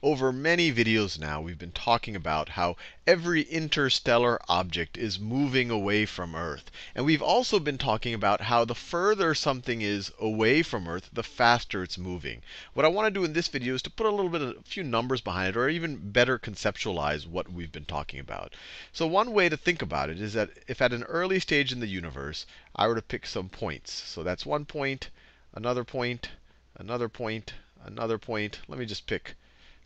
Over many videos now, we've been talking about how every interstellar object is moving away from Earth. And we've also been talking about how the further something is away from Earth, the faster it's moving. What I want to do in this video is to put a little bit of a few numbers behind it, or even better conceptualize what we've been talking about. So one way to think about it is that if at an early stage in the universe, I were to pick some points. So that's one point, another point, another point, another point. Let me just pick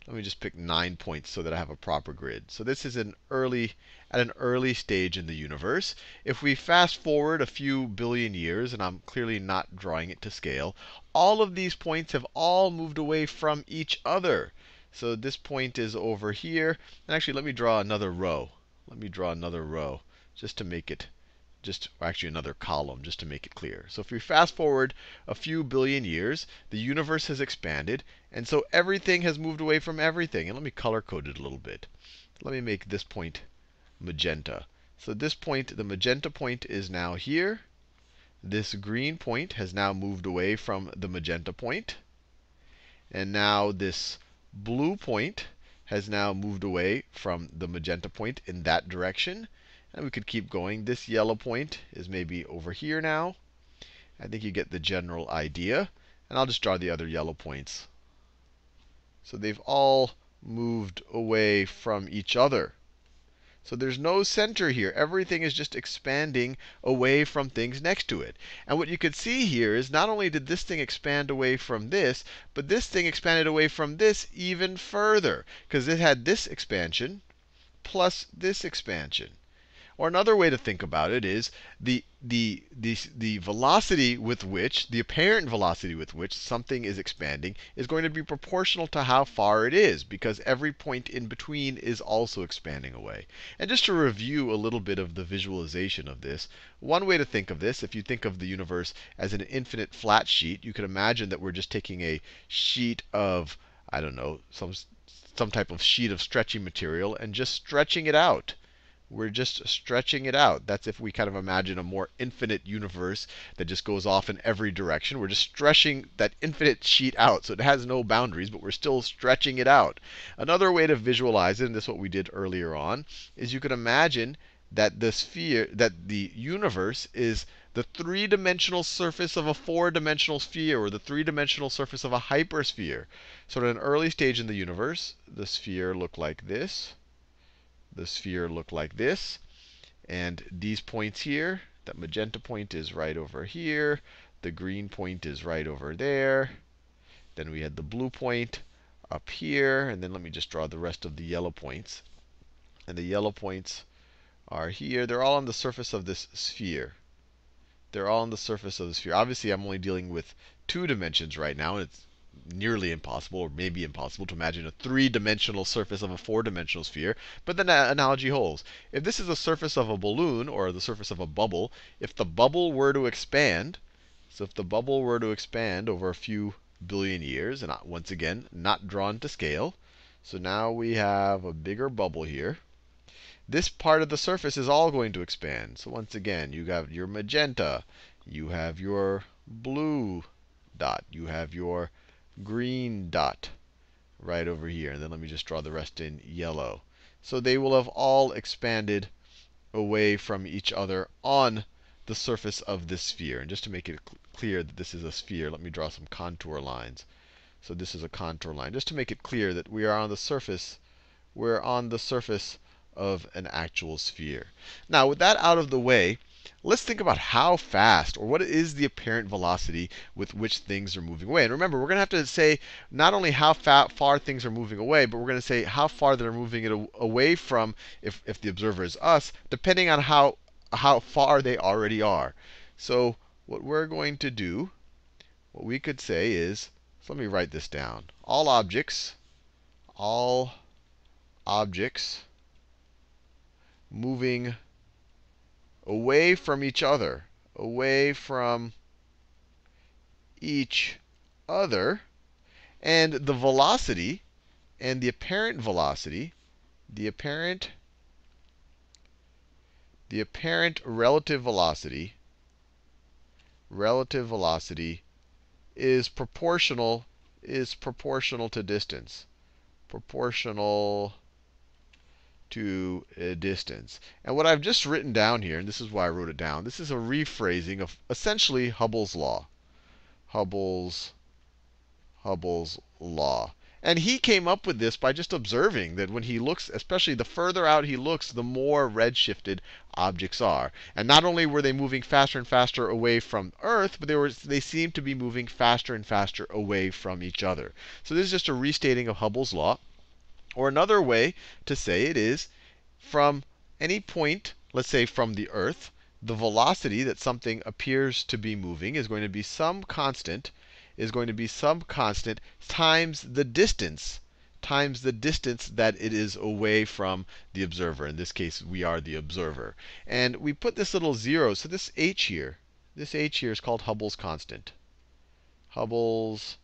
let me just pick nine points so that I have a proper grid. So this is an early, at an early stage in the universe. If we fast forward a few billion years, and I'm clearly not drawing it to scale, all of these points have all moved away from each other. So this point is over here. And actually, let me draw another row. Let me draw another row just to make it just actually another column just to make it clear. So if we fast forward a few billion years, the universe has expanded, and so everything has moved away from everything. And let me color code it a little bit. Let me make this point magenta. So this point, the magenta point is now here. This green point has now moved away from the magenta point. And now this blue point has now moved away from the magenta point in that direction. And we could keep going. This yellow point is maybe over here now. I think you get the general idea. And I'll just draw the other yellow points. So they've all moved away from each other. So there's no center here. Everything is just expanding away from things next to it. And what you could see here is not only did this thing expand away from this, but this thing expanded away from this even further. Because it had this expansion plus this expansion. Or another way to think about it is the, the, the, the velocity with which, the apparent velocity with which something is expanding is going to be proportional to how far it is, because every point in between is also expanding away. And just to review a little bit of the visualization of this, one way to think of this, if you think of the universe as an infinite flat sheet, you could imagine that we're just taking a sheet of, I don't know, some, some type of sheet of stretching material and just stretching it out we're just stretching it out. That's if we kind of imagine a more infinite universe that just goes off in every direction. We're just stretching that infinite sheet out. So it has no boundaries, but we're still stretching it out. Another way to visualize it, and this is what we did earlier on, is you could imagine that the sphere, that the universe is the three-dimensional surface of a four-dimensional sphere, or the three-dimensional surface of a hypersphere. So at an early stage in the universe, the sphere looked like this the sphere look like this. And these points here, that magenta point is right over here. The green point is right over there. Then we had the blue point up here. And then let me just draw the rest of the yellow points. And the yellow points are here. They're all on the surface of this sphere. They're all on the surface of the sphere. Obviously, I'm only dealing with two dimensions right now. And it's nearly impossible, or maybe impossible, to imagine a three-dimensional surface of a four-dimensional sphere. But the analogy holds. If this is the surface of a balloon, or the surface of a bubble, if the bubble were to expand, so if the bubble were to expand over a few billion years, and uh, once again, not drawn to scale, so now we have a bigger bubble here. This part of the surface is all going to expand. So once again, you have your magenta, you have your blue dot, you have your green dot right over here. And then let me just draw the rest in yellow. So they will have all expanded away from each other on the surface of this sphere. And just to make it cl clear that this is a sphere, let me draw some contour lines. So this is a contour line. Just to make it clear that we are on the surface, we're on the surface of an actual sphere. Now, with that out of the way, let's think about how fast, or what is the apparent velocity with which things are moving away. And remember, we're going to have to say not only how far things are moving away, but we're going to say how far they're moving it away from, if, if the observer is us, depending on how, how far they already are. So what we're going to do, what we could say is, so let me write this down. All objects, all objects moving away from each other, away from each other. And the velocity and the apparent velocity, the apparent, the apparent relative velocity, relative velocity is proportional, is proportional to distance. proportional to a distance. And what I've just written down here, and this is why I wrote it down, this is a rephrasing of essentially Hubble's law. Hubble's Hubble's law. And he came up with this by just observing that when he looks, especially the further out he looks, the more redshifted objects are. And not only were they moving faster and faster away from Earth, but they were they seemed to be moving faster and faster away from each other. So this is just a restating of Hubble's law. Or another way to say it is from any point, let's say from the Earth, the velocity that something appears to be moving is going to be some constant, is going to be some constant times the distance, times the distance that it is away from the observer. In this case, we are the observer. And we put this little zero, so this h here, this h here is called Hubble's constant. Hubble's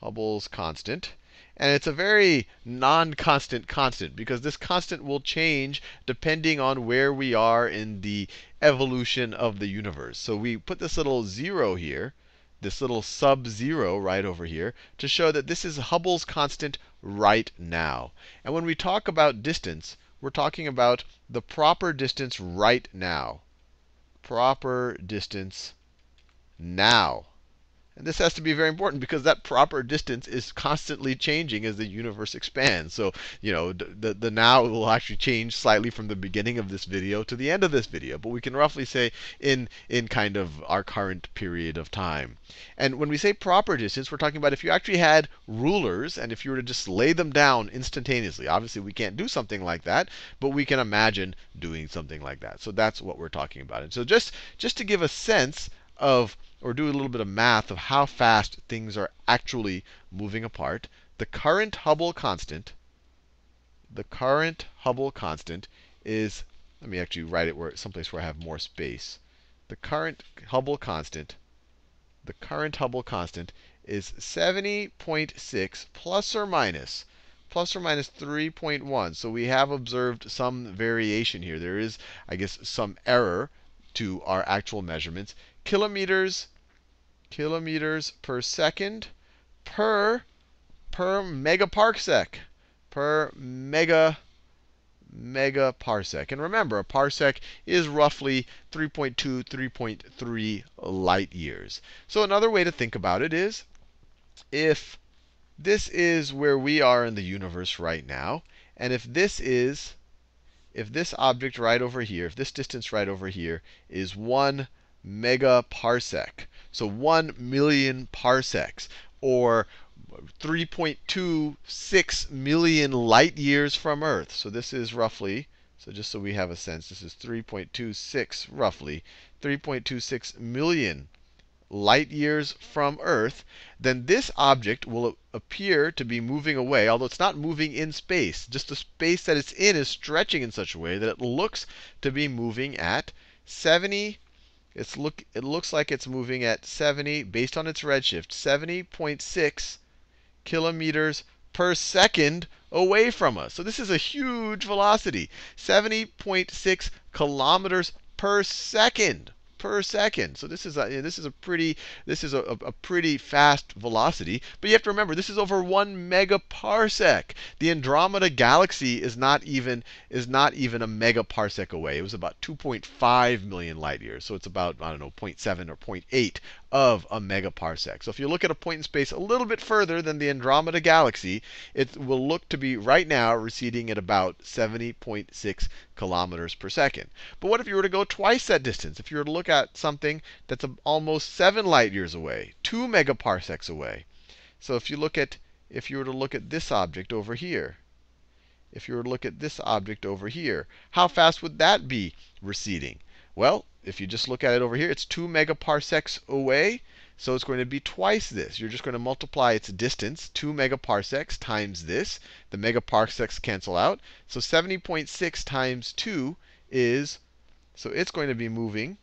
Hubble's constant. And it's a very non-constant constant because this constant will change depending on where we are in the evolution of the universe. So we put this little zero here, this little sub-zero right over here, to show that this is Hubble's constant right now. And when we talk about distance, we're talking about the proper distance right now. Proper distance now. And this has to be very important because that proper distance is constantly changing as the universe expands. So, you know, the, the now will actually change slightly from the beginning of this video to the end of this video. But we can roughly say in, in kind of our current period of time. And when we say proper distance, we're talking about if you actually had rulers and if you were to just lay them down instantaneously. Obviously, we can't do something like that, but we can imagine doing something like that. So that's what we're talking about. And so just, just to give a sense of or do a little bit of math of how fast things are actually moving apart, the current Hubble constant, the current Hubble constant is, let me actually write it where someplace where I have more space. The current Hubble constant, the current Hubble constant is 70.6 plus or minus plus or minus 3.1. So we have observed some variation here. There is, I guess, some error to our actual measurements kilometers, kilometers per second per per megaparsec, per mega megaparsec. And remember, a parsec is roughly 3.2, 3.3 light years. So another way to think about it is if this is where we are in the universe right now, and if this is if this object right over here, if this distance right over here is 1 megaparsec. So 1 million parsecs, or 3.26 million light years from Earth. So this is roughly, so just so we have a sense, this is 3.26, roughly, 3.26 million light years from Earth, then this object will appear to be moving away, although it's not moving in space. Just the space that it's in is stretching in such a way that it looks to be moving at 70 it's look, it looks like it's moving at 70, based on its redshift, 70.6 kilometers per second away from us. So this is a huge velocity, 70.6 kilometers per second per second. So this is a this is a pretty this is a, a, pretty fast velocity. But you have to remember this is over one megaparsec. The Andromeda galaxy is not even is not even a megaparsec away. It was about 2.5 million light years. So it's about I don't know 0.7 or 0.8 of a megaparsec. So if you look at a point in space a little bit further than the Andromeda galaxy, it will look to be right now receding at about 70.6 kilometers per second. But what if you were to go twice that distance? If you were to look at something that's almost 7 light years away, 2 megaparsecs away. So if you look at if you were to look at this object over here, if you were to look at this object over here, how fast would that be receding? Well, if you just look at it over here, it's 2 megaparsecs away. So it's going to be twice this. You're just going to multiply its distance, 2 megaparsecs times this. The megaparsecs cancel out. So 70.6 times 2 is, so it's going to be moving,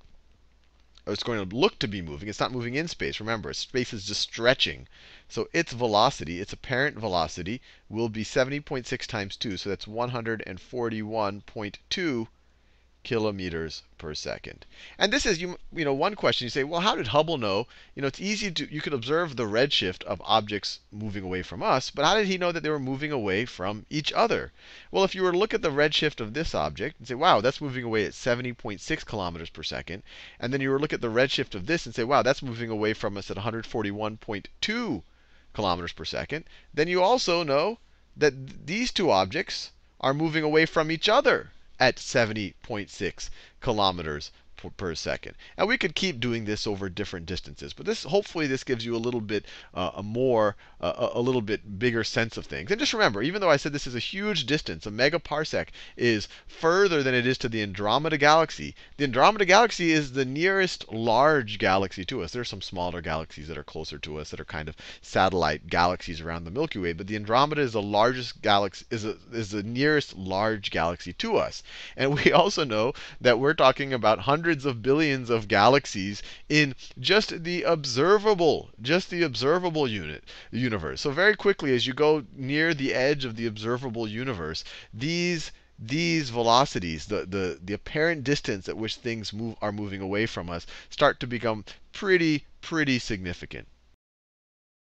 or it's going to look to be moving. It's not moving in space. Remember, space is just stretching. So its velocity, its apparent velocity, will be 70.6 times 2. So that's 141.2 kilometers per second. And this is you you know one question you say, well, how did Hubble know? You know, it's easy to you could observe the redshift of objects moving away from us, but how did he know that they were moving away from each other? Well, if you were to look at the redshift of this object and say, wow, that's moving away at 70.6 kilometers per second, and then you were to look at the redshift of this and say, wow, that's moving away from us at 141.2 kilometers per second, then you also know that these two objects are moving away from each other at 70.6 kilometers per second. And we could keep doing this over different distances, but this hopefully this gives you a little bit uh, a more uh, a little bit bigger sense of things. And just remember, even though I said this is a huge distance, a megaparsec is further than it is to the Andromeda galaxy. The Andromeda galaxy is the nearest large galaxy to us. There are some smaller galaxies that are closer to us that are kind of satellite galaxies around the Milky Way, but the Andromeda is the largest galaxy is a, is the nearest large galaxy to us. And we also know that we're talking about hundreds hundreds of billions of galaxies in just the observable, just the observable unit universe. So very quickly, as you go near the edge of the observable universe, these these velocities, the, the, the apparent distance at which things move, are moving away from us, start to become pretty, pretty significant.